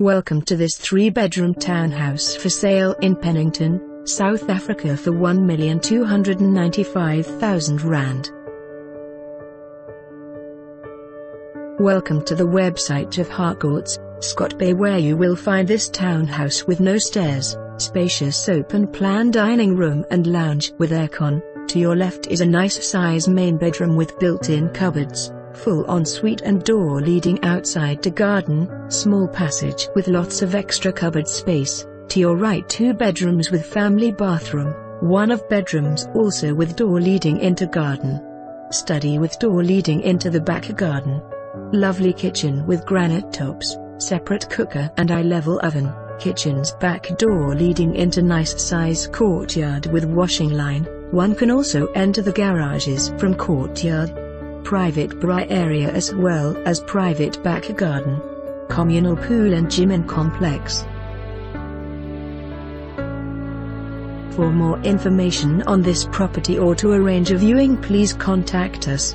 Welcome to this three-bedroom townhouse for sale in Pennington, South Africa for 1,295,000 Rand. Welcome to the website of Harcourts, Scott Bay where you will find this townhouse with no stairs, spacious open plan dining room and lounge with aircon. To your left is a nice size main bedroom with built-in cupboards, full ensuite and door leading outside to garden, small passage with lots of extra cupboard space. To your right two bedrooms with family bathroom, one of bedrooms also with door leading into garden. Study with door leading into the back garden. Lovely kitchen with granite tops, separate cooker and eye-level oven. Kitchen's back door leading into nice size courtyard with washing line. One can also enter the garages from courtyard private braai area as well as private back garden, communal pool and gym and complex. For more information on this property or to arrange a viewing please contact us.